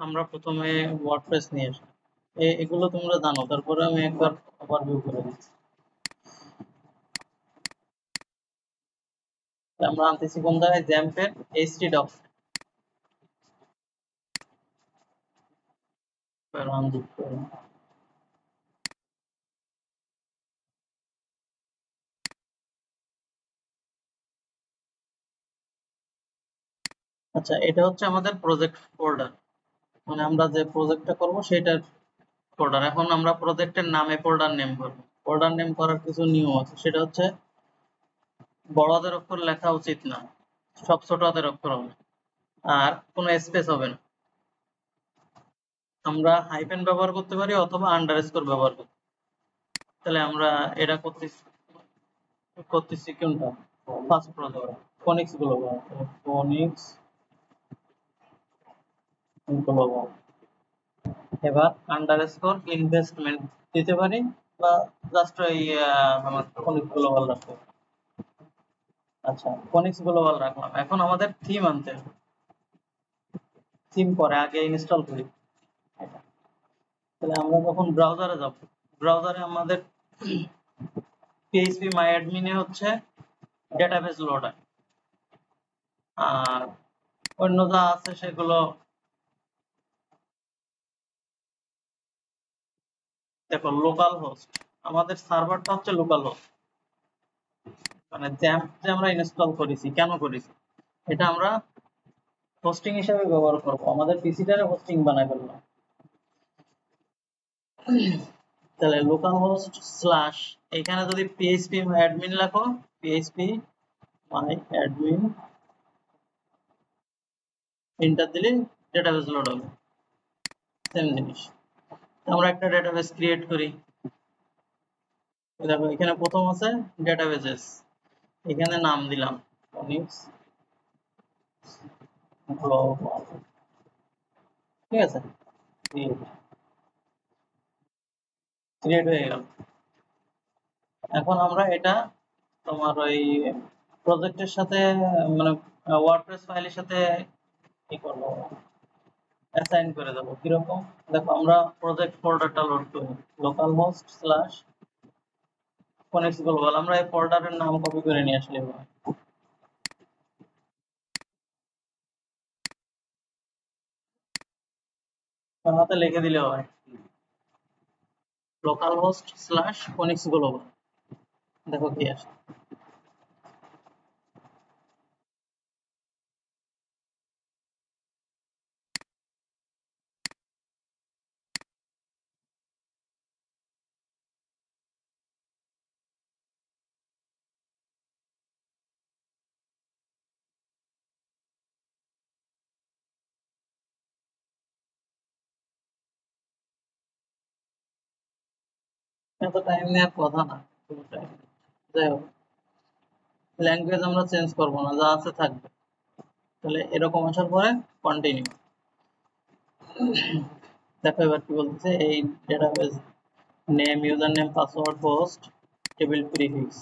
আমরা প্রথমে ওয়ার্ডপ্রেস নিয়ে আসি। এগুলো তোমরা জানো, তারপরে আমি একবার ওভারভিউ করে দিচ্ছি। আমরা আনতেছি কোন জায়গায়? জ্যাম্পের এইচটি ডক আচ্ছা এটা হচ্ছে আমাদের প্রজেক্ট ফোল্ডার মানে আমরা যে প্রজেক্টটা করব সেটার ফোল্ডার এখন আমরা প্রজেক্টের নামে ফোল্ডার নেম করব। ফোল্ডার নেম করার কিছু নিয়ম আছে। সেটা হচ্ছে, বড়দের অক্ষর লেখা উচিত না। সব ছোট হাতের অক্ষর হবে। আর কোনো স্পেস হবে না। আমরা হাইফেন ব্যবহার করতে পারি অথবা আন্ডারস্কোর ব্যবহার করতে তাহলে আমরা এটা করতেছি করতেছি কোনটা? First project Phoenix Global Phoenix Global এবার আন্ডারস্কোর ইনভেস্টমেন্ট দিতে পারি বা জাস্ট ওই আমার ফনিক্স গ্লোবাল রাখতে আচ্ছা ফনিক্স গ্লোবাল রাখলাম। এখন আমাদের থিম আনতে থিম করে আগে ইনস্টল করি। তাহলে আমরা যখন ব্রাউজারে যাব ব্রাউজারে আমাদের পিএইচপি মাই অ্যাডমিনে হচ্ছে ডেটাবেস লোড আর অন্য যা আছে সেগুলো দেখো লোকাল হোস্ট আমাদের সার্ভারটা হচ্ছে লোকাল হোস্ট মানে জ্যাম্প যে আমরা ইনস্টল করেছি, কেন করেছি? এটা আমরা হোস্টিং হিসেবে ব্যবহার করব। আমাদের পিসিটারে হোস্টিং বানাই ফেললাম তাহলে লোকাল হোস্ট স্ল্যাশ এখানে যদি পিএইচপি অ্যাডমিন লেখো পিএইচপি মাই অ্যাডমিন এন্টার দিলে ডেটাবেস লোড হবে। সেম জিনিস। আমরা একটা ডেটাবেস ক্রিয়েট করি। দেখো, এখানে প্রথম আছে ডেটাবেসেস এখানে নাম দিলাম ঠিক আছে? ক্রিয়েট হয়ে গেল। এখন আমরা এটা তোমার ওই প্রজেক্টের সাথে মানে ওয়ার্ডপ্রেস ফাইলের সাথে কি করব। অ্যাসাইন করে দেবো। কীরকম? দেখো, আমরা প্রজেক্ট ফোল্ডারটা লোড করি। Local host slash Phoenix Global আমরা এই ফোল্ডারের নাম কপি করে নিয়ে আসলে হাতে লিখে দিলে হয়। Local host slash Phoenix Global দেখো কি আসে। এত টাইম নেওয়ার কথা না। যাই হোক ল্যাঙ্গুয়েজ আমরা চেঞ্জ করব না, যা আছে থাকবে। তাহলে এরকম আসার পরে কন্টিনিউ দেখো এবার কি বলতেছে, এই database name user name password host table prefix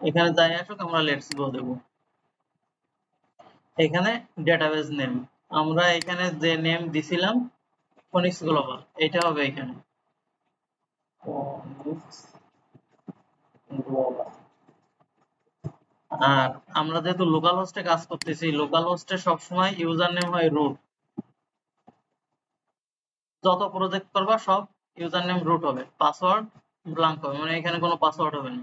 এখানে যাই আসুক, আমরা লেটস গো দেব। এখানে ডেটাবেস নেম আমরা এখানে যে নেম দিছিলাম ফোনিক্স গ্লোবাল এটা হবে এখানে। আর আমরা যেহেতু লোকাল হোস্টে কাজ করতেছি লোকাল হোস্টে সবসময় ইউজার নেম হয় রুট যত প্রজেক্ট করবা, সব ইউজার নেম রুট হবে। পাসওয়ার্ড ব্ল্যাঙ্ক হবে মানে এখানে কোনো পাসওয়ার্ড হবে না।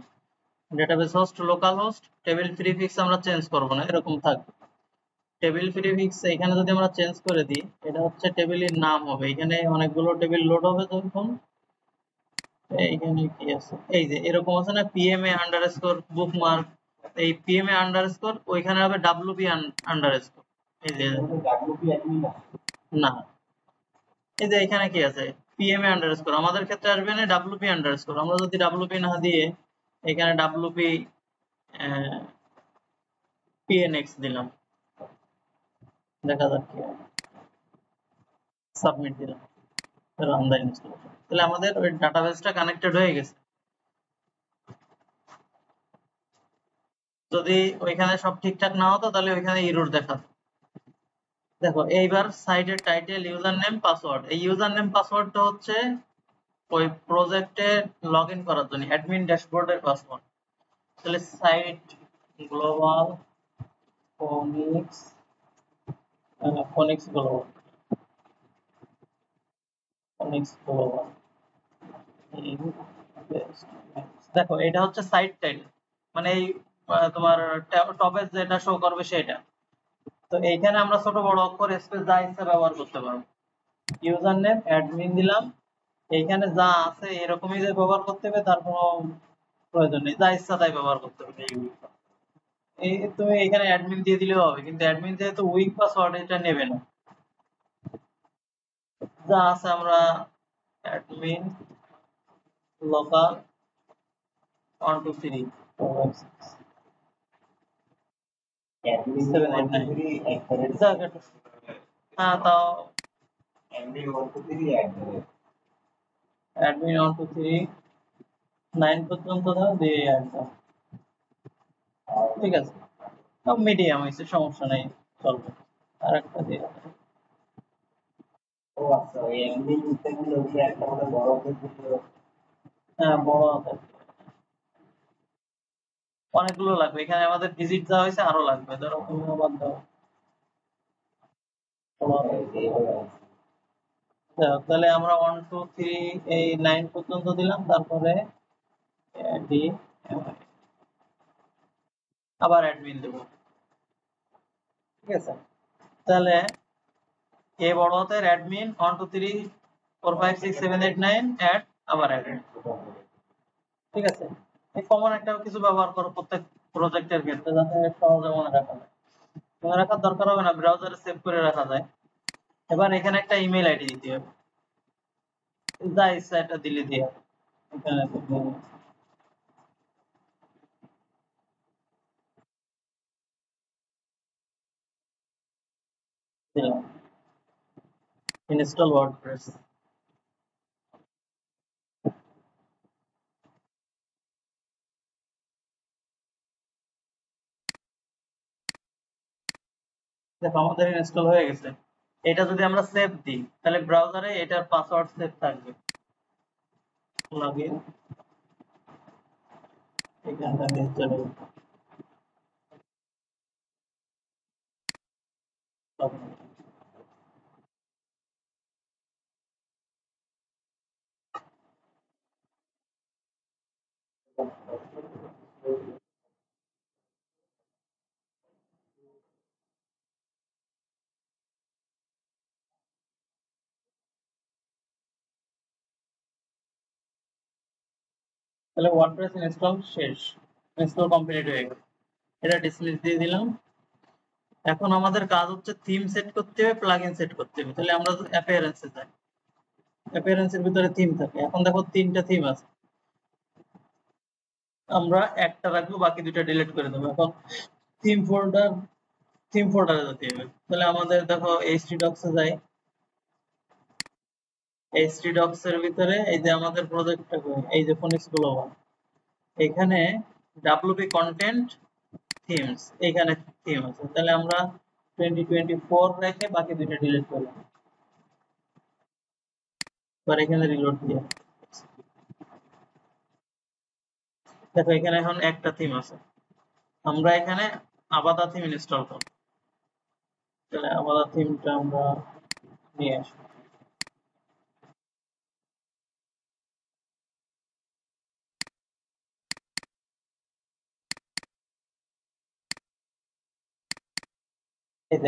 Database host local host table prefix আমরা চেঞ্জ করব না, এরকম থাকবে। টেবিল প্রিফিক্স এখানে যদি আমরা চেঞ্জ করে দিই, এটা হচ্ছে টেবিলের নাম হবে। এখানে অনেকগুলো টেবিল লোড হবে যখন। এইখানে কি আছে? এই যে এরকম আছে না পিএমএ আন্ডারস্কোর বুকমার্ক এই পিএমএ আন্ডারস্কোর ওইখানে হবে ডাব্লিউপি আন্ডারস্কোর এই যে না। এই যে এখানে কি আছে? পিএমএ আন্ডারস্কোর আমাদের ক্ষেত্রে আসবে না ডাব্লিউপি আন্ডারস্কোর আমরা যদি ডাব্লিউপি না দিয়ে এখানে ডাব্লিউপি পিএনএক্স দিলাম। দেখা যাক কি সাবমিট দিলাম। রান দা ইনস্টলেশন তাহলে আমাদের ওই ডাটাবেসটা কানেক্টেড হয়ে গেছে। যদি ওইখানে সব ঠিকঠাক না হতো, তাহলে ওইখানে ইরোর দেখাতো। দেখো, এইবার সাইটের টাইটেল ইউজার নেম পাসওয়ার্ড এই ইউজার নেম পাসওয়ার্ডটা হচ্ছে ওই প্রজেক্টে লগ ইন করার জন্য অ্যাডমিন ড্যাশবোর্ডের পাসওয়ার্ড তাহলে site Global Phoenix Phoenix Global দেখো, এটা হচ্ছে সাইট টাইটেল মানে এই তোমার টপে যেটা শো করবে সেটা। তো এইখানে আমরা ছোট বড় অক্ষর স্পেস যা ইচ্ছা ব্যবহার করতে পারব। ইউজার নেম অ্যাডমিন দিলাম। এইখানে যা আছে এরকমই যে ব্যবহার করতে হবে, তার কোনো প্রয়োজন নেই। যা ইচ্ছা তাই ব্যবহার করতে হবে এই তুমি এখানে অ্যাডমিন দিয়ে দিলেও হবে, কিন্তু অ্যাডমিন যেহেতু উইক পাসওয়ার্ড এটা নেবে না। যা আছে আমরা admin local one two three হ্যাঁ তাও admin one two three nine পর্যন্ত দাও দিয়ে দাও। ঠিক আছে। মিডিয়াম হয়েছে সমস্যা নেই চলবে। আর একটা দিয়ে দাও। হ্যাঁ অনেকগুলো লাগবে, এখানে আমাদের ডিজিট দেওয়া হয়েছে আরও লাগবে, ধরো তাহলে আমরা ওয়ান টু থ্রি এই নাইন পর্যন্ত দিলাম, তারপরে আবার অ্যাডমিন দেব। ঠিক আছে? তাহলে এ বড় হাতের admin one two three four five six seven eight nine add আবার অ্যাড ঠিক আছে? এই কমন একটা কিছু ব্যবহার করো প্রত্যেক প্রজেক্টের ক্ষেত্রে যাতে সহজে মনে রাখা যায়। মনে রাখার দরকার হবে না ব্রাউজারে সেভ করে রাখা যায়। এবার এখানে একটা ইমেল আইডি দিতে হবে। যা ইচ্ছা এটা দিলে দিয়ে। এখানে দিলাম। ইনস্টল ওয়ার্ডপ্রেস দেখো, আমাদের ইনস্টল হয়ে গেছে। এটা যদি আমরা সেভ দিই, তাহলে ব্রাউজারে এটার পাসওয়ার্ড সেভ থাকবে। যাবে। তাহলে ওয়ার্ডপ্রেস ইনস্টল শেষ। ইনস্টল কমপ্লিট হয়ে গেল এটা ডিসমিস দিয়ে দিলাম। এখন আমাদের কাজ হচ্ছে থিম সেট করতে হবে প্লাগইন সেট করতে হবে। তাহলে আমরা অ্যাপিয়ারেন্সে যাই। অ্যাপিয়ারেন্সের ভিতরে থিম থাকে। এখন দেখো তিনটা থিম আছে। আমরা একটা রাখব, বাকি দুটো ডিলিট করে দেবো। এখন থিম ফোল্ডার থিম ফোল্ডারে যেতে হবে। তাহলে আমাদের দেখো এইচটি ডক্সে যাই। এইচটি ডক্স এর ভিতরে এই যে আমাদের প্রজেক্টটা এই যে ফোনিক্স গ্লোবাল এখানে ডাব্লিউপি কন্টেন্ট থিমস এখানে থিম আছে। তাহলে আমরা 2024 রেখে বাকি দুটো ডিলিট করলাম। এবার এখানে রিলোড দিয়ে। দেখো, এখানে এখন একটা থিম আছে। আমরা এখানে আবাদা থিম ইনস্টল করব। তাহলে আবাদা থিমটা আমরা নিয়ে আসব।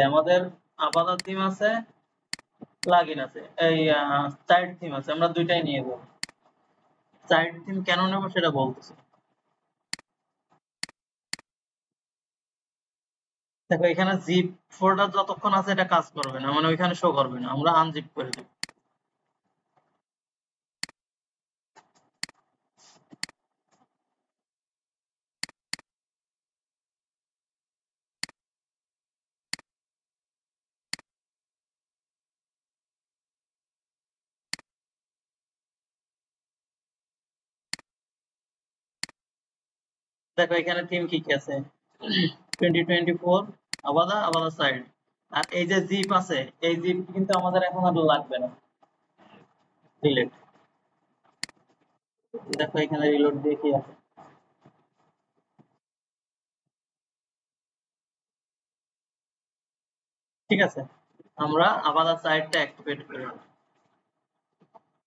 আমাদের আপাতত থিম আছে প্লাগইন আছে, এই চাইল্ড থিম আছে, আমরা দুইটাই নিয়ে যাব। চাইল্ড থিম কেন নেব সেটা বলতেছি। দেখো, এখানে জিপ ফোল্ডার যতক্ষণ আছে এটা কাজ করবে না মানে ওইখানে শো করবে না, আমরা আনজিপ করে দেব। দেখো, এখানে থিম কি কি আছে? 2024 আবাদা আবাদা সাইড। আর এই যে জিপ আছে, এই জিপ কিন্তু আমাদের এখন আর লাগবে না। ডিলিট দেখো এখানে রিলোড দিয়ে কি আছে। ঠিক আছে, আমরা আবাদা সাইটটা অ্যাক্টিভেট করি।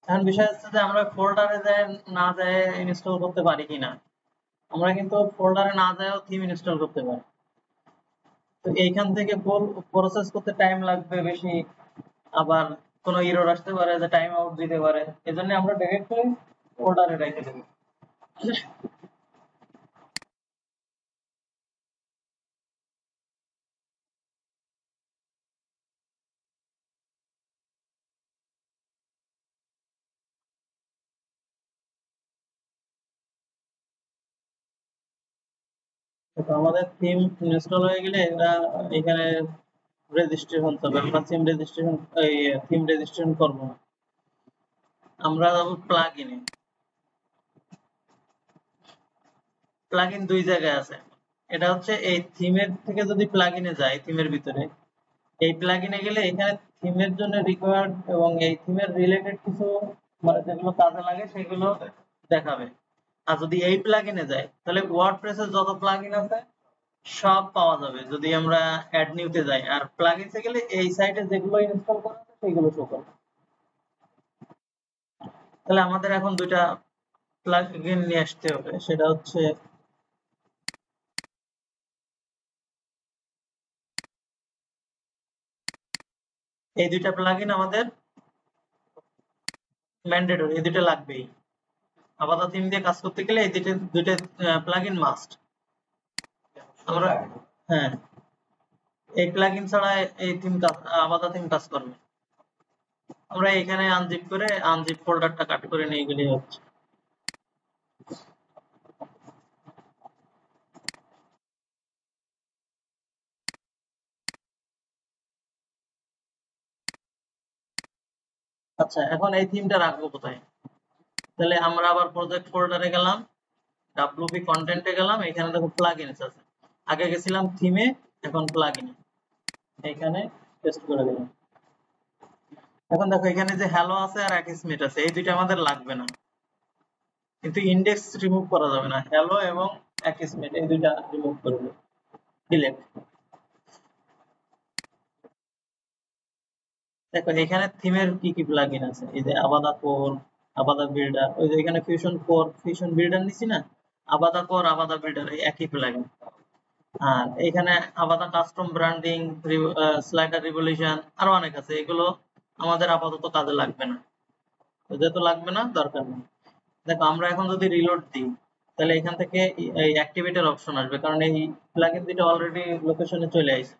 এখন বিষয় হচ্ছে যে আমরা ফোল্ডারে যায় না যায় ইনস্টল করতে পারি কিনা, আমরা কিন্তু ফোল্ডারে না যায়ও থিম ইনস্টল করতে পারি। তো এইখান থেকে বল প্রসেস করতে টাইম লাগবে বেশি। আবার কোনো ইরর আসতে পারে যে টাইম আউট দিতে পারে। এজন্য আমরা ডাইরেক্টলি অর্ডারে রেখে দেব। আমাদের থিম ইনস্টল হয়ে গেলে এটা এখানে রেজিস্ট্রেশন হবে আমরা থিম রেজিস্ট্রেশন এই থিম রেজিস্ট্রেশন করব না। আমরা যাব প্লাগইনে প্লাগইন দুই জায়গায় আছে। এটা হচ্ছে এই থিমের থেকে যদি প্লাগইনে যায় থিমের ভিতরে, এই প্লাগইনে গেলে এখানে থিমের জন্য রিকোয়ার্ড এবং এই থিমের রিলেটেড কিছু মানে যেগুলো কাজে লাগে, সেগুলো দেখাবে। আর যদি এই প্লাগইনে যায় তাহলে ওয়ার্ডপ্রেসের যত প্লাগইন আছে, সব পাওয়া যাবে। যদি আমরা অ্যাড নিউতে যাই, আর প্লাগইনসে গেলে এই সাইটে যেগুলো ইনস্টল করা আছে সেগুলো শো করবে। তাহলে আমাদের এখন দুইটা প্লাগইন নিয়ে আসতে হবে, সেটা হচ্ছে এই দুইটা প্লাগইন আমাদের ম্যান্ডেটরি এই দুইটা লাগবেই। আপাতত থিম দিয়ে কাজ করতে গেলে এই দুইটা দুইটা প্লাগইন মাস্ট আমরা? হ্যাঁ। এই প্লাগইন ছাড়া এই থিম কাজ আপাতত থিম কাজ করবে আমরা এখানে আনজিপ করে আনজিপ ফোল্ডারটা কাট করে নিয়ে গেলেই হচ্ছে। আচ্ছা এখন এই থিমটা রাখব কোথায়? তাহলে আমরা আবার প্রজেক্ট ফোল্ডারে গেলাম ডাব্লিউপি কন্টেন্টে গেলাম, এখানে দেখো প্লাগইনস আছে। আগে গেছিলাম থিমে এখন প্লাগইনে এখানে পেস্ট করে দিলাম। এখন দেখো এখানে যে হ্যালো আছে আর অ্যাকিসমেট আছে, এই দুইটা আমাদের লাগবে না। কিন্তু ইন্ডেক্স রিমুভ করা যাবে না হ্যালো এবং অ্যাকিসমেট এই দুইটা রিমুভ করে দেব ডিলিট দেখো এখানে থিমের কি কি প্লাগইন আছে? এই যে আবাদা কোর আবাদা বিল্ডার ওই যে এখানে ফিউশন কোর ফিউশন বিল্ডার নিছি না? আবাদা কোর আবাদা বিল্ডার এই একই প্লাগইন আর এখানে আবাদা কাস্টম ব্র্যান্ডিং স্লাইডার রিভলিউশন আরও অনেক আছে। এগুলো আমাদের আপাতত কাজে লাগবে না। যেহেতু লাগবে না, দরকার নেই। দেখো, আমরা এখন যদি রিলোড দিই, তাহলে এখান থেকে এই অ্যাক্টিভেটের অপশন আসবে। কারণ এই প্লাগইন দুটো অলরেডি লোকেশনে চলে আসে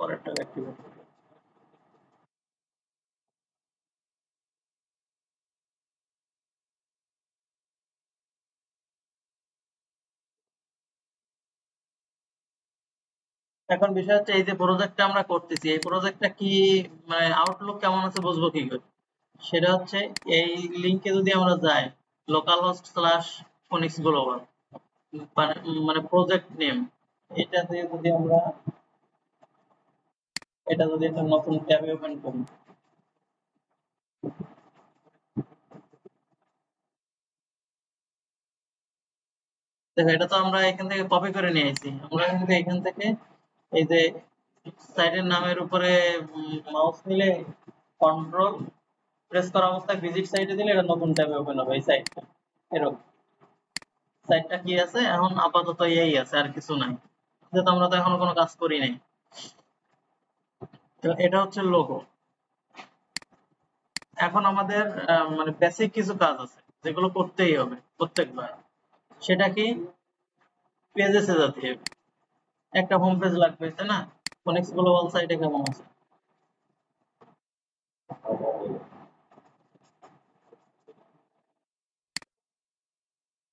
পরেরটা অ্যাক্টিভেট এখন বিষয় হচ্ছে এই যে প্রজেক্টটা আমরা করতেছি, এই প্রজেক্টটা কি মানে আউটলুক কেমন আছে বুঝব কি করে? সেটা হচ্ছে এই লিংকে যদি আমরা যাই local host slash Phoenix Global মানে প্রজেক্ট নেম এটা দিয়ে যদি আমরা এটা যদি একটা নতুন ট্যাবে ওপেন করি। দেখো, এটা তো আমরা এখান থেকে কপি করে নিয়ে আসি। আমরা কিন্তু এখান থেকে এই যে সাইটের নামের উপরে মাউস নিলে কন্ট্রোল প্রেস করা অবস্থায় ভিজিট সাইটে দিলে এটা নতুন ট্যাবে ওপেন হবে এই সাইটটা এরকম। সাইটটা কি আছে? এখন আপাতত এই আছে, আর কিছু নাই। যেহেতু আমরা তো এখনও কোনো কাজ করি নাই। তো এটা হচ্ছে লোগো এখন আমাদের মানে বেসিক কিছু কাজ আছে, যেগুলো করতেই হবে প্রত্যেকবার। সেটা কি? পেজেসে যেতে হবে। একটা হোম পেজ লাগবে, তাই না? ফোনিক্স গ্লোবাল সাইটে কেমন আছে?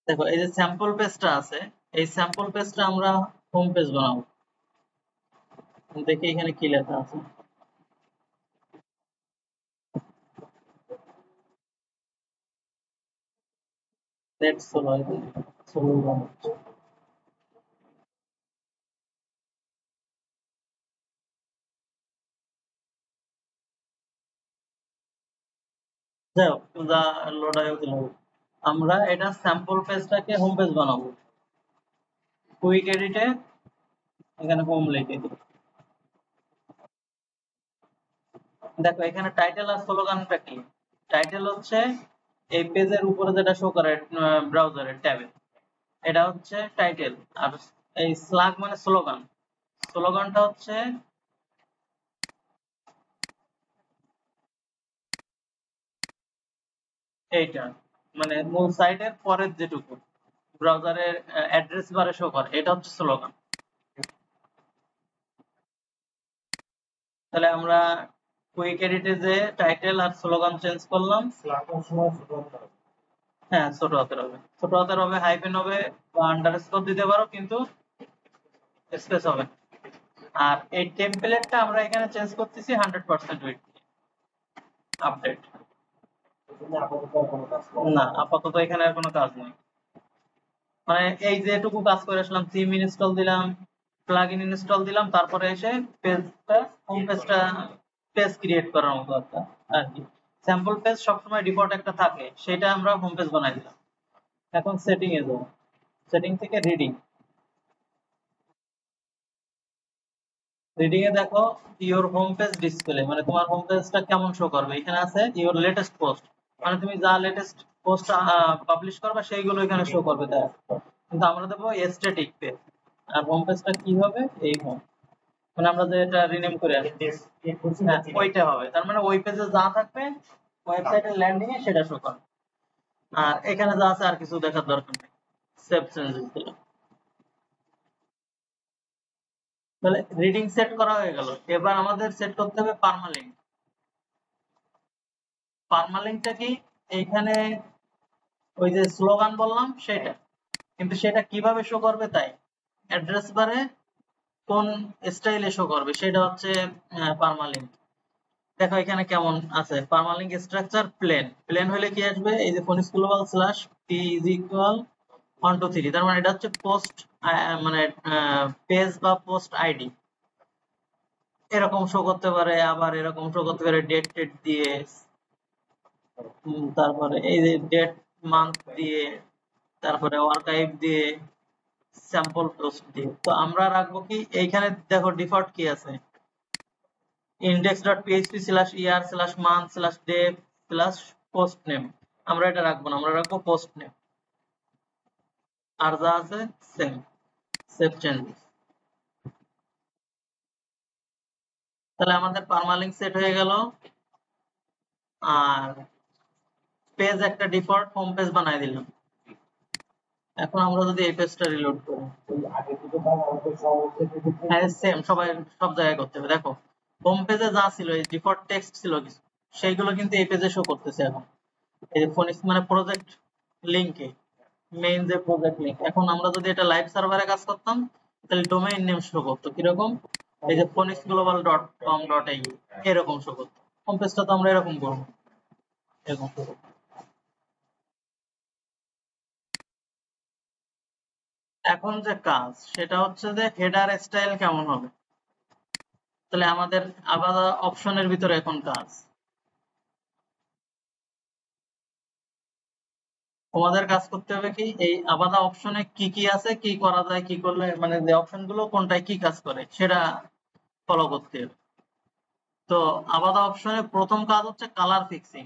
দেখো, এই যে স্যাম্পল পেজটা আছে, এই স্যাম্পল পেজটা আমরা হোম পেজ বানাবো। দেখি এখানে কি লেখা আছে। বানাচ্ছি যাই হোক যা লোড আমরা এটা স্যাম্পল পেজটাকে হোম পেজ বানাবো। কুইক এডিটে এখানে হোম লিখে দিই। দেখো, এখানে টাইটেল আর স্লোগানটা কি? টাইটেল হচ্ছে এই পেজের উপরে যেটা শো করে ব্রাউজারের ট্যাবে এটা হচ্ছে টাইটেল আর এই স্লাগ মানে স্লোগান স্লোগানটা হচ্ছে, এইটা মানে মূল সাইটের পরের যেটুকু ব্রাউজারের অ্যাড্রেস বারে শো করে, এটা হচ্ছে স্লোগান তাহলে আমরা কুইক এডিটে টাইটেল আর স্লোগান চেঞ্জ করলাম। হ্যাঁ ছোট হাতের হবে। ছোট হাতের হবে হাইফেন হবে বা আন্ডারস্কোর দিতে পারো, কিন্তু স্পেস হবে। আর এই টেমপ্লেটটা আমরা এখানে চেঞ্জ করতেছি হান্ড্রেড পার্সেন্ট উইথ আপডেট না, আপাতত এখানে আর কোনো কাজ নেই। মানে এই যেটুকু কাজ করে আসলাম থিম ইনস্টল দিলাম প্লাগইন ইনস্টল দিলাম, তারপরে এসে পেজটা হোম পেজটা পেজ ক্রিয়েট করার মতো একটা আর কি স্যাম্পল পেজ সবসময় ডিফল্ট একটা থাকে, সেটা আমরা হোম পেজ বানাই দিলাম। এখন সেটিং এ যাব। সেটিং থেকে রিডিং রিডিং এ দেখো ইওর হোম পেজ ডিসপ্লে মানে তোমার হোম পেজটা কেমন শো করবে? এখানে আছে ইওর লেটেস্ট পোস্ট মানে তুমি যা লেটেস্ট পোস্ট পাবলিশ করবে, সেইগুলো এখানে শো করবে। তাই কিন্তু আমরা দেবো এস্থেটিক পেজ আর হোম পেজটা কি হবে? এই হোম মানে আমরা যে এটা রিনেম করে আসছি হ্যাঁ, ওইটা হবে। তার মানে ওই পেজে যা থাকবে ওয়েবসাইটের ল্যান্ডিং এ সেটা শো করবে। আর এখানে যা আছে আর কিছু দেখার দরকার নেই। সেভ চেঞ্জেস দিলাম তাহলে রিডিং সেট করা হয়ে গেল। এবার আমাদের সেট করতে হবে পার্মালিঙ্ক পার্মালিঙ্কটা কি? এইখানে ওই যে স্লোগান বললাম সেটা। কিন্তু সেটা কীভাবে শো করবে তাই? অ্যাড্রেস বারে কোন স্টাইলে শো করবে? সেটা হচ্ছে পার্মালিঙ্ক দেখো এখানে কেমন আছে। পার্মালিঙ্ক স্ট্রাকচার প্লেন প্লেন হলে কি আসবে? এই যে Phoenix Global slash P is equal one two three তার মানে এটা হচ্ছে পোস্ট মানে পেজ বা পোস্ট আইডি এরকম শো করতে পারে, আবার এরকম শো করতে পারে ডেট টেট দিয়ে। তারপরে এই যে ডেট মান্থ দিয়ে, তারপরে আর্কাইভ দিয়ে। স্যাম্পল পোস্ট দিয়ে তো আমরা রাখব কি, এইখানে দেখো ডিফল্ট কি আছে? index.php slash year slash month slash day slash post name আমরা এটা রাখব না, আমরা রাখব পোস্ট নেম আর যা আছে সেম সেভ চেঞ্জেস তাহলে আমাদের পারমালিঙ্ক সেট হয়ে গেল। আর পেজ একটা ডিফল্ট হোম পেজ বানাই দিলাম। এখন আমরা যদি এই পেজটা রিলোড করি। হ্যাঁ সেম সবাই সব জায়গায় করতে হবে। দেখো হোম পেজে যা ছিল এই ডিফল্ট টেক্সট ছিল কিছু সেইগুলো কিন্তু এই পেজে শো করতেছে এখন। এই যে ফোনিক্স মানে প্রজেক্ট লিংকে মেইন যে প্রজেক্ট লিংক এখন আমরা যদি এটা লাইভ সার্ভারে কাজ করতাম তাহলে ডোমেইন নেম শো করতো। কীরকম? এই যে Phoenix Global dot com dot এই এরকম শো করতো। হোম পেজটা তো আমরা এরকম করব। এরকম শো করব এখন যে কাজ, সেটা হচ্ছে যে হেডার স্টাইল কেমন হবে? তাহলে আমাদের আলাদা অপশনের ভিতরে এখন কাজ। তোমাদের কাজ করতে হবে কি, এই আলাদা অপশনে কি কি আছে, কি করা যায়, কি করলে মানে যে অপশনগুলো, কোনটায় কি কাজ করে, সেটা ফলো করতে হবে। তো আলাদা অপশনে প্রথম কাজ হচ্ছে কালার ফিক্সিং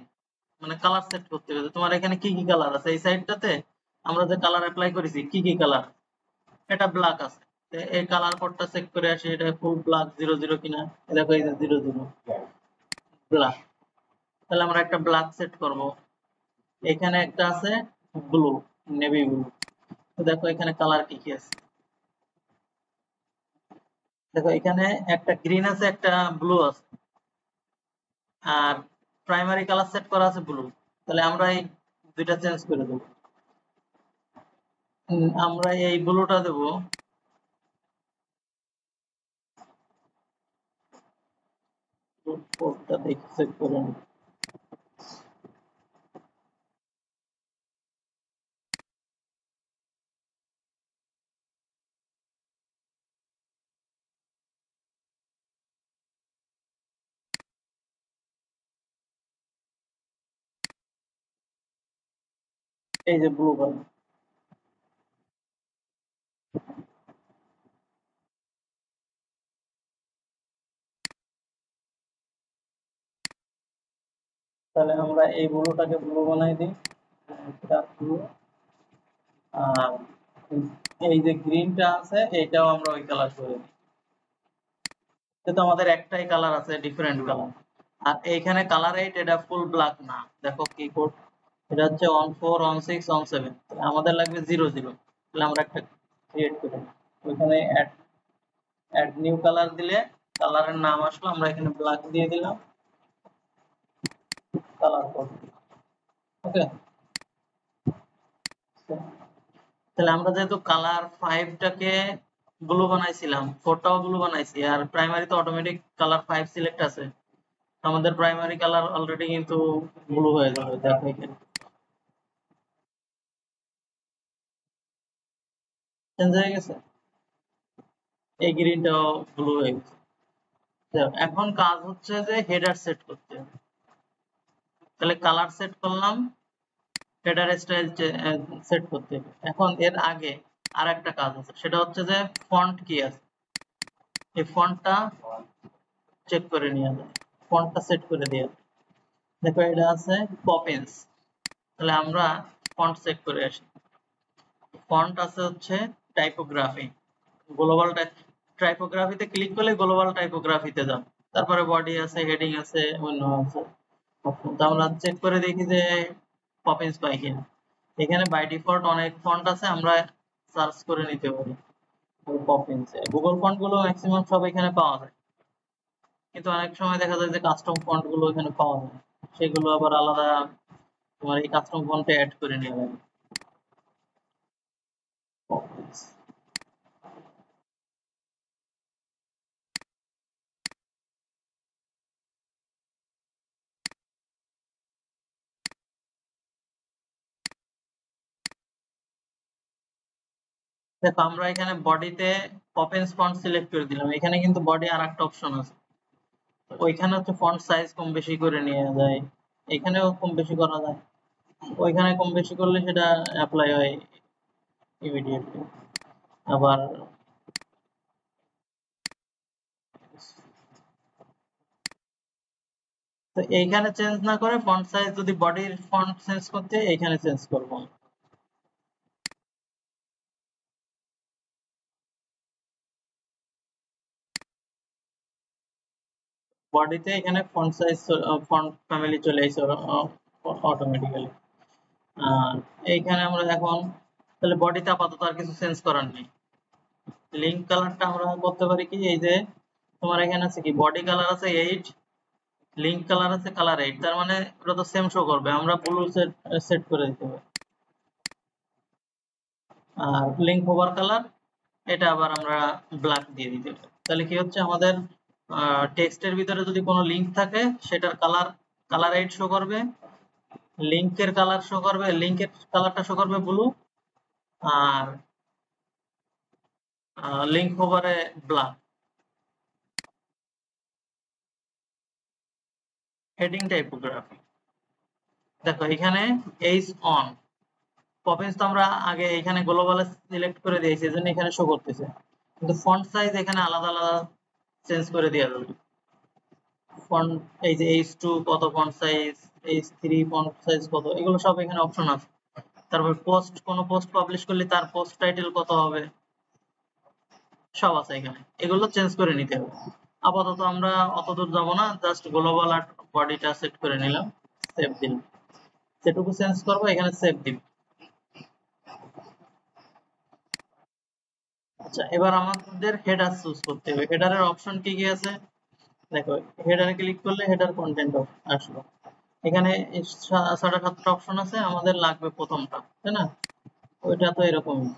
মানে কালার সেট করতে হবে। তোমার এখানে কি কি কালার আছে? এই সাইডটাতে আমরা যে কালার অ্যাপ্লাই করেছি, কি কি কালার এটা ব্ল্যাক আছে। এই কালার কোডটা চেক করে আসি, এটা ফুল ব্ল্যাক জিরো জিরো কিনা? দেখো এই যে জিরো জিরো ব্ল্যাক তাহলে আমরা একটা ব্ল্যাক সেট করব। এখানে একটা আছে ব্লু নেভি ব্লু দেখো এখানে কালার কি কি আছে? দেখো এখানে একটা গ্রিন আছে, একটা ব্লু আছে। আর প্রাইমারি কালার সেট করা আছে ব্লু তাহলে আমরা এই দুইটা চেঞ্জ করে দেবো। আমরা এই ব্লুটা দেব। এই যে ব্লু কালার তাহলে আমরা এই ব্লুটাকে ব্লু বানাই দিই। আর এই যে গ্রিনটা আছে এটাও আমরা ওই কালার করে দিই। কিন্তু আমাদের একটাই কালার আছে ডিফারেন্ট কালার আর এইখানে কালার এইট এটা ফুল ব্ল্যাক না। দেখো কি কোড এটা হচ্ছে on four on six on seven আমাদের লাগবে জিরো জিরো তাহলে আমরা একটা ক্রিয়েট করে ওইখানে অ্যাড অ্যাড নিউ কালার দিলে কালারের নাম আসলো, আমরা এখানে ব্ল্যাক দিয়ে দিলাম। Colour code okay. তাহলে আমরা যেহেতু কালার ফাইভটাকে ব্লু বানাইছিলাম ফোরটাও ব্লু বানাইছি, আর প্রাইমারিতে অটোমেটিক কালার ফাইভ সিলেক্ট আছে, আমাদের প্রাইমারি কালার অলরেডি কিন্তু ব্লু হয়ে যাবে, দেখো এখানে। চেঞ্জ হয়ে গেছে? এই গ্রিনটাও ব্লু হয়ে গেছে। এখন কাজ হচ্ছে যে হেডার সেট করতে। হবে তাহলে কালার সেট করলাম হেডার স্টাইল সেট করতে হবে। এখন এর আগে আর একটা কাজ আছে, সেটা হচ্ছে যে ফন্ট কি আছে? এই ফন্টটা চেক করে নিয়ে যায়। ফন্টটা সেট করে দিয়ে দেখো এটা আছে পপিন্স তাহলে আমরা ফন্ট সেট করে আসি। ফন্ট আছে হচ্ছে টাইপোগ্রাফি গ্লোবাল টাইপোগ্রাফিতে ক্লিক করলে গ্লোবাল টাইপোগ্রাফিতে যাও। তারপরে বডি আছে হেডিং আছে, অন্য আছে। তো আমরা চেক করে দেখি যে পপিস বাই কিনা এখানে বাই ডিফল্ট অনেক ফন্ট আছে, আমরা সার্চ করে নিতে পারি পপিন্স গুগল ফন্টগুলো ম্যাক্সিমাম সব এখানে পাওয়া যায়। কিন্তু অনেক সময় দেখা যায় যে কাস্টম ফন্টগুলো এখানে পাওয়া যায় সেগুলো আবার আলাদা তোমার এই কাস্টম ফন্টে অ্যাড করে নিয়ে লাগে। দেখো, আমরা এখানে বডিতে পপেন্স ফন্ট সিলেক্ট করে দিলাম। এখানে কিন্তু বডি আর একটা অপশন আছে। ওইখানে হচ্ছে ফন্ট সাইজ কম বেশি করে নিয়ে যায়। এখানেও কম বেশি করা যায়। ওইখানে কম বেশি করলে সেটা অ্যাপ্লাই হয় ইমিডিয়েটলি আবার তো এইখানে চেঞ্জ না করে ফন্ট সাইজ যদি বডির ফন্ট চেঞ্জ করতে এইখানে চেঞ্জ করব। বডিতে এখানে ফন্ট সাইজ ফন্ট ফ্যামিলি চলে আসছে অটোমেটিক্যালি আর এইখানে আমরা এখন, তাহলে বডিতে আপাতত আর কিছু চেঞ্জ করার নেই। লিঙ্ক কালারটা আমরা করতে পারি কি, এই যে তোমার এখানে আছে কি বডি কালার আছে এইট লিঙ্ক কালার আছে কালার এইট তার মানে ওটা তো সেম শো করবে, আমরা ব্লু সেট সেট করে দিতে হবে আর লিঙ্ক ওভার কালার এটা আবার আমরা ব্ল্যাক দিয়ে দিতে হবে তাহলে কি হচ্ছে, আমাদের টেক্সটের ভিতরে যদি কোনো লিঙ্ক থাকে, সেটার কালার কালার এইট শো করবে লিঙ্কের কালার শো করবে লিঙ্কের কালারটা শো করবে ব্লু আর লিঙ্ক ওভারে ব্ল্যাক হেডিং টাইপোগ্রাফি দেখো, এখানে এইজ অন পপিন্স তো আমরা আগে এখানে গ্লোবালে সিলেক্ট করে দিয়েছি, এজন্য এখানে শো করতেছে। কিন্তু ফন্ট সাইজ এখানে আলাদা আলাদা চেঞ্জ করে দেওয়া যাবে ফন্ট, এই যে এইচ টু কত font size H three font size কত, এগুলো সব এখানে অপশন আছে। তারপর পোস্ট কোনো পোস্ট পাবলিশ করলে তার পোস্ট টাইটেল কত হবে? সব আছে এখানে। এগুলো চেঞ্জ করে নিতে হবে। আপাতত আমরা অত দূর যাব না জাস্ট গ্লোবাল আর বডিটা সেট করে নিলাম সেভ দিলাম। সেটুকু চেঞ্জ করব, এখানে সেভ দিব। আচ্ছা এবার আমাদের হেডার চুজ করতে হবে। হেডারের অপশন কি কি আছে? দেখো হেডারে ক্লিক করলে হেডার কন্টেন্ট আসলো এখানে সাড়ে সাতটা অপশন আছে, আমাদের লাগবে প্রথমটা, তাই না? ওইটা তো এরকমই।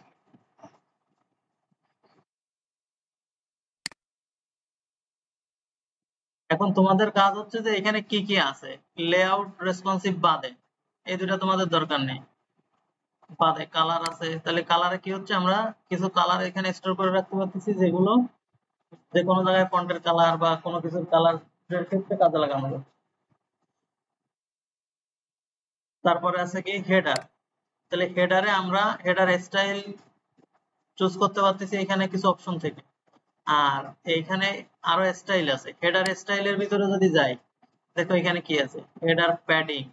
এখন তোমাদের কাজ হচ্ছে যে এখানে কি কি আছে? লেআউট রেসপন্সিভ বাদে। এই দুটা তোমাদের দরকার নেই। বাদে কালার আছে। তাহলে কালারে কি হচ্ছে আমরা কিছু কালার এখানে স্টোর করে রাখতে পারতেছি যেগুলো যে কোনো জায়গায় ফন্টের কালার বা কোনো কিছুর কালার ক্ষেত্রে কাজে লাগানো যাবে তারপরে আছে কি হেডার তাহলে হেডারে আমরা হেডার স্টাইল চুজ করতে পারতেছি এখানে কিছু অপশন থেকে। আর এইখানে আরও স্টাইল আছে। হেডার স্টাইলের ভিতরে যদি যাই, দেখো এখানে কি আছে? হেডার প্যাডিং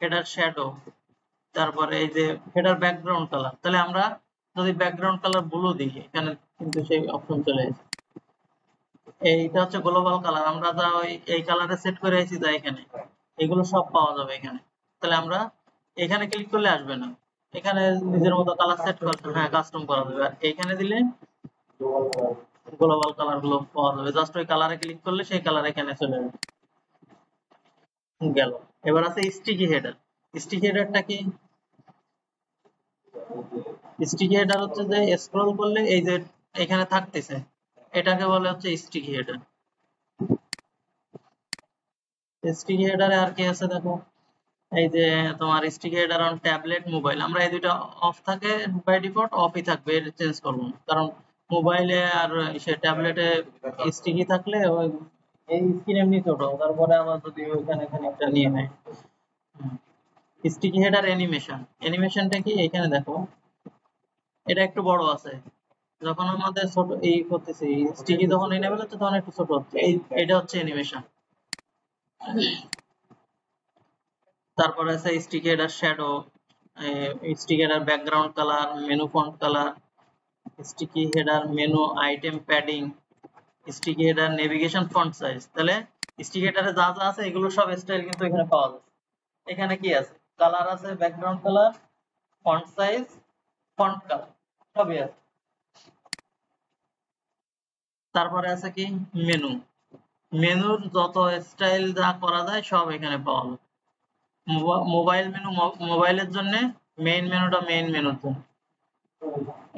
হেডার শ্যাডো তারপরে এই যে হেডার ব্যাকগ্রাউন্ড কালার তাহলে আমরা যদি ব্যাকগ্রাউন্ড কালার ব্লু দিই এখানে কিন্তু সেই অপশন চলে এসেছে। এইটা হচ্ছে গ্লোবাল কালার আমরা যা ওই, এই কালারে সেট করে এসেছি যা এখানে, এগুলো সব পাওয়া যাবে এখানে। তাহলে আমরা এখানে ক্লিক করলে আসবে না। এখানে নিজের মতো কালার সেট করতে হ্যাঁ কাস্টম করা যাবে। আর এখানে দিলে গ্লোবাল কালারগুলো পাওয়া যাবে। জাস্ট ওই কালারে ক্লিক করলে সেই কালার এখানে চলে আসবে গেল। এবার আছে স্টিকি হেডার স্টিকি কি? স্টিকি হচ্ছে যে স্ক্রল করলে এই যে এখানে থাকতেছে, এটাকে বলে হচ্ছে স্টিকি আর কি দেখো? এই যে তোমার স্টিকি ট্যাবলেট মোবাইল আমরা এই দুটো অফ থাকে অফই থাকবে চেঞ্জ করব কারণ মোবাইলে আর সে ট্যাবলেটে স্টিকি থাকলে এই স্ক্রিন এমনি ছোট তারপরে আবার যদি ওইখানে এখানে একটা নিয়ে। নেয় স্টিকি হেডার অ্যানিমেশন অ্যানিমেশনটা কি? এখানে দেখো। এটা একটু বড় আছে। যখন আমাদের ছোট এই করতেছি স্টিকি যখন এনেবল হচ্ছে তখন একটু ছোট। হচ্ছে এই, এটা হচ্ছে অ্যানিমেশন তারপরে আছে sticky header shadow sticky header background colour menu font colour sticky header menu item padding sticky header navigation font size তাহলে স্টিকি হেডারে যা যা আছে, এগুলো সব স্টাইল কিন্তু এখানে পাওয়া যায়। এখানে কি আছে? কালার আছে background colour font size font colour সবই আছে। তারপরে আছে কি? মেনু মেনুর যত স্টাইল যা করা যায়, সব এখানে পাওয়া যায়। মোবাইল মেনু মোবাইলের জন্য মেইন মেনুটা মেইন মেনুর জন্য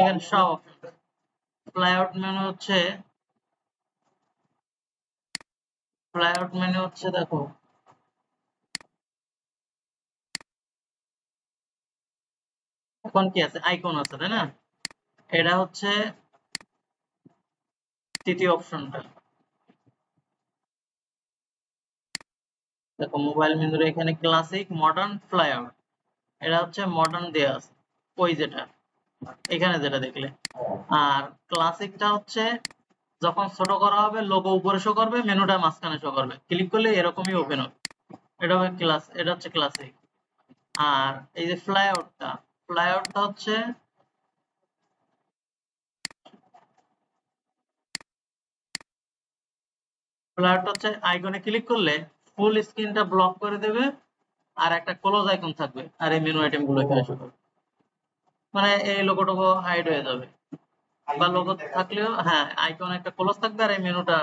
এখানে সব ফ্লাইআউট মেনু হচ্ছে ফ্লাইআউট মেনু হচ্ছে দেখো এখন কি আছে? আইকন আছে, তাই না? এটা হচ্ছে তৃতীয় অপশনটা দেখো মোবাইল মেনুর এখানে ক্লাসিক মডার্ন ফ্লাইওভার এটা হচ্ছে মডার্ন দেয়া আছে, ওই যেটা। এখানে যেটা দেখলে। আর ক্লাসিকটা হচ্ছে যখন ছোট করা হবে লোগো উপরে শো করবে, মেনুটা মাঝখানে শো করবে। ক্লিক করলে এরকমই ওপেন হবে। এটা হবে ক্লাস এটা হচ্ছে ক্লাসিক আর এই যে ফ্লাইআউটটা ফ্লাইআউটটা হচ্ছে ফ্লাইআউট হচ্ছে আইকনে ক্লিক করলে ফুল স্ক্রিনটা ব্লক করে দেবে আর একটা ক্লোজ আইকন থাকবে আর এই মেনু আইটেমগুলো এখানে শো মানে এই লোগোটুকু হাইড হয়ে যাবে। বা লোগো থাকলেও হ্যাঁ আইকন একটা ক্লোজ থাকবে আর এই মেনুটা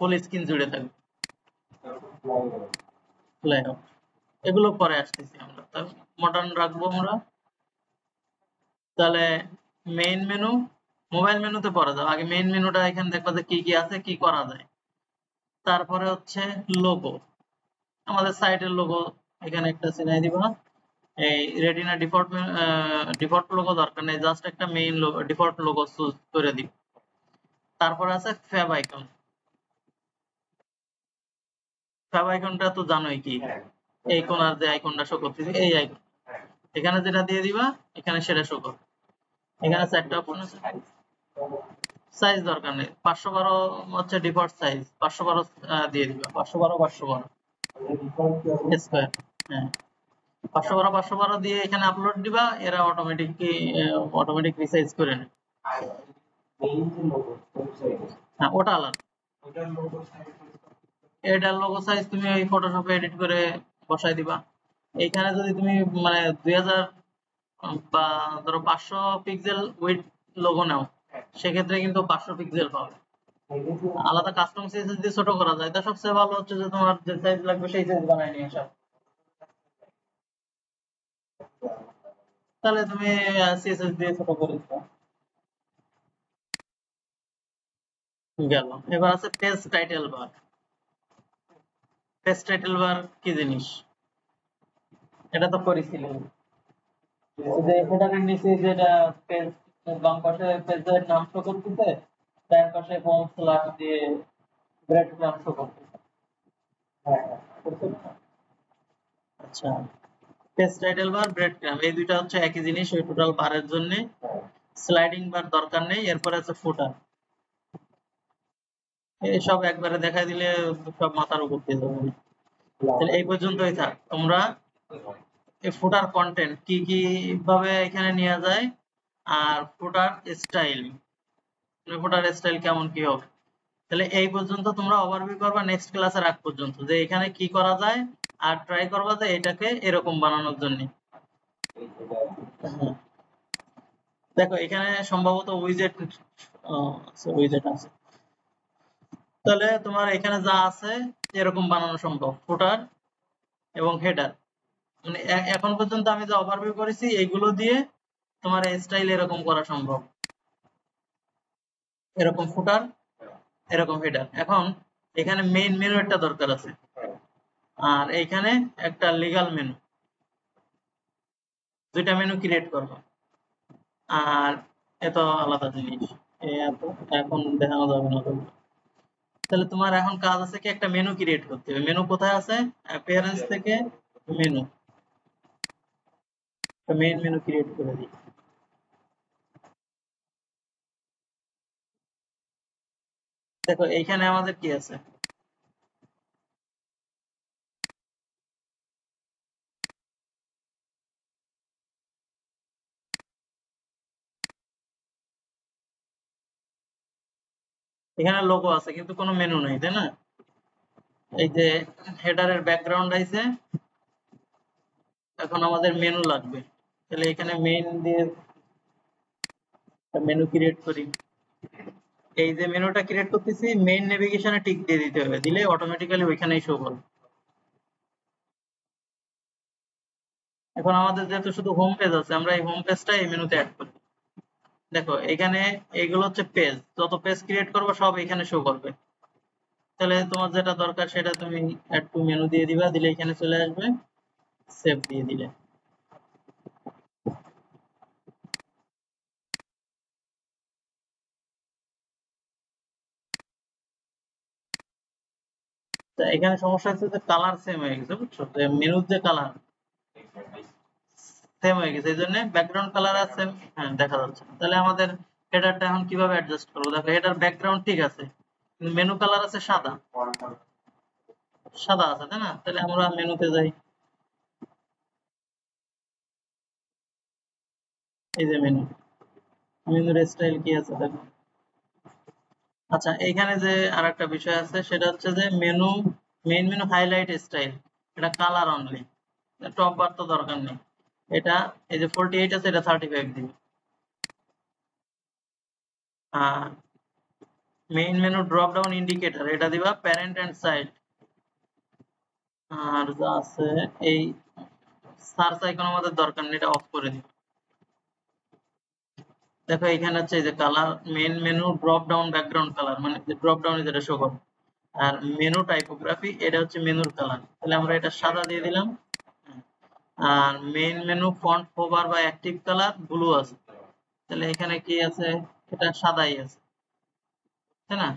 ফুল স্ক্রিন জুড়ে থাকবে। এগুলো পরে আসতেছি আমরা। মডার্ন রাখব আমরা। তাহলে মেইন মেনু মোবাইল মেনুতে পরে যাও। আগে মেইন মেনুটা এখানে দেখবা যে কি কি আছে, কি করা যায়। তারপরে হচ্ছে লোগো আমাদের সাইটের লোগো এখানে একটা চিনাই দিবা এই রেটিনা ডিফল্ট ডিফল্ট লোগো দরকার নেই জাস্ট একটা main logo default logo choose করে দিই তারপরে আছে ফ্যাব আইকন ফ্যাব আইকনটা তো জানোই কি? এই কোনার যে আইকনটা শো করতেছে, এই আইকন এখানে যেটা দিয়ে দিবা, এখানে সেটা শো করবে এখানে চারটা অপশন আছে সাইজ দরকার নেই। পাঁচশো বারো হচ্ছে ডিফল্ট সাইজ পাঁচশো বারো দিয়ে দিবা। পাঁচশো বারো পাঁচশো বারো। স্কোয়ার হ্যাঁ। পাঁচশো বারো পাঁচশো বারো দিয়ে এখানে আপলোড দিবা। এরা অটোমেটিক অটোমেটিক রিসাইজ করে নেবে। হ্যাঁ ওটা আলাদা। এটার লোগো সাইজ তুমি ওই ফটোশপে এডিট করে বসাই দিবা। এইখানে যদি তুমি মানে দুই হাজার বা ধরো পাঁচশো পিক্সেল উইথ লোগো নাও, সেক্ষেত্রে কিন্তু পাঁচশো পিক্সেল পাবে। আলাদা কাস্টম সাইজ দিয়ে ছোট করা যায়। তা সবচেয়ে ভালো হচ্ছে যে তোমার যে সাইজ লাগবে সেই সাইজ বানায় নিয়ে আসা। তাহলে তুমি সিএসএস দিয়ে ছোট করে দিবা। গেল। এবার আছে page title bar page title bar কি জিনিস? এটা তো করেছিলেন। যে হেডারের নিচে যেটা পেজ বাম পাশে পেজের নাম শো করতেছে, ডান পাশে স্ল্যাশ দিয়ে ব্রেড নাম শো করতেছে। হ্যাঁ? আচ্ছা। Page title bar breadcrumb এই দুইটা হচ্ছে একই জিনিস, ওই টোটাল বারের জন্য। স্লাইডিং বার দরকার নেই, এরপরে আছে ফুটার সব একবারে দেখাই দিলে সব মাথার উপর দিয়ে যাবে। তাহলে এই পর্যন্তই থাক। তোমরা এই ফুটার কন্টেন্ট কি কি ভাবে এখানে নেওয়া যায় আর ফুটার স্টাইল ফুটার স্টাইল কেমন কি হবে? তাহলে এই পর্যন্ত তোমরা ওভারভিউ করবা নেক্সট ক্লাসের আগ পর্যন্ত, যে এখানে কি করা যায় আর ট্রাই করবা যে এটাকে এরকম বানানোর জন্য। হ্যাঁ। দেখো, এখানে সম্ভবত উইজেট উইজেট আছে। তাহলে তোমার এখানে যা আছে এরকম বানানো সম্ভব, ফুটার এবং হেডার মানে এখন পর্যন্ত আমি যে ওভারভিউ করেছি এইগুলো দিয়ে তোমার স্টাইল এরকম করা সম্ভব। এরকম ফুটার এরকম হেডার এখন এখানে মেইন মেনু একটা দরকার আছে। আর এইখানে একটা লিগাল মেনু দুইটা মেনু ক্রিয়েট করব। আর এত আলাদা জিনিস। এখন দেখানো যাবে না। তাহলে তোমার এখন কাজ আছে কি একটা মেনু ক্রিয়েট করতে হবে। মেনু কোথায় আছে? অ্যাপিয়ারেন্স থেকে মেনু মেইন মেনু ক্রিয়েট করে দিই। দেখো, এইখানে আমাদের কি আছে? এখানে লোগো আছে, কিন্তু কোনো মেনু নেই, তাই না? এই যে হেডারের ব্যাকগ্রাউন্ড আছে, এখন আমাদের মেনু লাগবে। তাহলে এখানে মেইন দিয়ে মেনু ক্রিয়েট করি। এই যে মেনুটা ক্রিয়েট করতেছি মেইন নেভিগেশনে টিক দিয়ে দিতে হবে। দিলে অটোমেটিক্যালি ওইখানেই শো করবে। এখন আমাদের যেহেতু শুধু হোম পেজ আছে, আমরা এই হোম পেজটা এই মেনুতে অ্যাড করি। দেখো, এখানে এইগুলো হচ্ছে পেজ যত পেজ ক্রিয়েট করব, সব এখানে শো করবে। তাহলে তোমার যেটা দরকার, সেটা তুমি অ্যাড টু মেনু দিয়ে দিবা। দিলে এখানে চলে আসবে। সেভ দিয়ে দিলে। তা এখানে সমস্যা হচ্ছে যে কালার সেম হয়ে গেছে, বুঝছ? যে মেনুর যে কালার সেম হয়ে গেছে এই জন্য ব্যাকগ্রাউন্ড কালার আছে হ্যাঁ দেখা যাচ্ছে তাহলে আমাদের হেডারটা এখন কীভাবে অ্যাডজাস্ট করব? দেখো হেডার ব্যাকগ্রাউন্ড ঠিক আছে, কিন্তু মেনু কালার আছে সাদা। সাদা আছে, তাই না? তাহলে আমরা মেনুতে যাই। এই যে মেনু মেনুর স্টাইল কি আছে দেখো। আচ্ছা এখানে যে আরেকটা বিষয় আছে, সেটা হচ্ছে যে menu main menu highlight style এটা কালার অনলি টপ বার তো দরকার নেই। এটা, এই যে 48 আছে, এটা 35 দিবে আর main menu drop down indicator এটা দিবা প্যারেন্ট এন্ড চাইল্ড আর যা আছে, এই সার্চ আইকন আমাদের দরকার নেই, এটা অফ করে দিই দেখো, এখানে হচ্ছে যে colour main menu drop down background colour মানে ড্রপ ডাউনে যেটা শো করে। আর মেনু টাইপোগ্রাফি এটা হচ্ছে মেনুর কালার তাহলে আমরা এটা সাদা দিয়ে দিলাম। আর মেইন মেনু ফন্ট হোভার বা অ্যাক্টিভ কালার ব্লু আছে। তাহলে এখানে কি আছে? এটা সাদাই আছে। তাই না?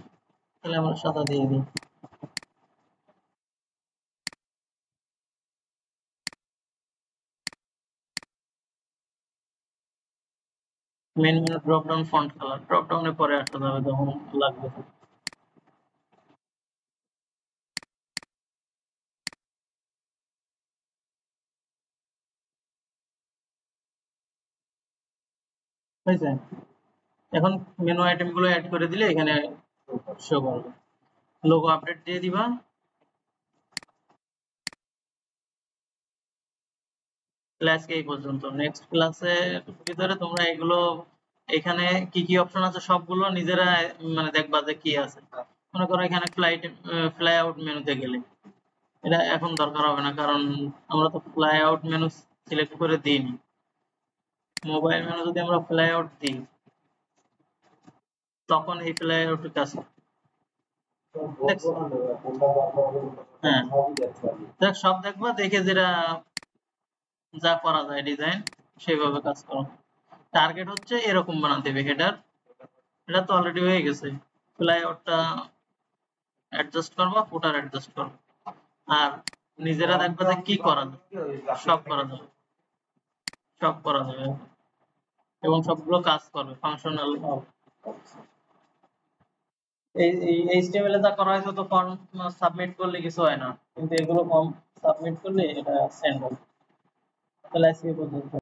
তাহলে আমরা সাদা দিয়ে দিই। Main menu drop down font colour drop ডাউনে পরে আসতে যাবে যখন লাগবে। হয়েছে? এখন মেনু আইটেমগুলো অ্যাড করে দিলে এখানে শো করবে। লোগো আপডেট দিয়ে দিবা। ক্লাসকে এই পর্যন্ত। নেক্সট ক্লাসের ভিতরে তোমরা এগুলো, এখানে কি কি অপশন আছে সবগুলো নিজেরা মানে দেখবা যে কি আছে। মনে করো এখানে ফ্লাইট ফ্লাই আউট মেনুতে গেলে। এটা এখন দরকার হবে না, কারণ আমরা তো ফ্লাই আউট মেনু সিলেক্ট করে দিইনি। মোবাইল মেনু যদি আমরা ফ্লাইআউট দিই, তখন এই ফ্লাইআউট কাজ হ্যাঁ। সব দেখবা, দেখে যেটা যা করা যায় ডিজাইন সেভাবে কাজ করো। টার্গেট হচ্ছে এরকম বানাতে হবে হেডার এটা তো অলরেডি হয়ে গেছে। ফ্লাইআউটটা অ্যাডজাস্ট করবা ফুটার অ্যাডজাস্ট করবা। আর নিজেরা দেখবা যে কি করা যায়। সব করা যাবে। সব করা যাবে। এবং সবগুলো কাজ করবে ফাংশনাল এই এইচটিএমএল এ যা করা হয়েছে তো ফর্ম সাবমিট করলে কিছু হয় না। কিন্তু এগুলো ফর্ম সাবমিট করলে এটা সেন্ড হবে। তাহলে আজকে পর্যন্ত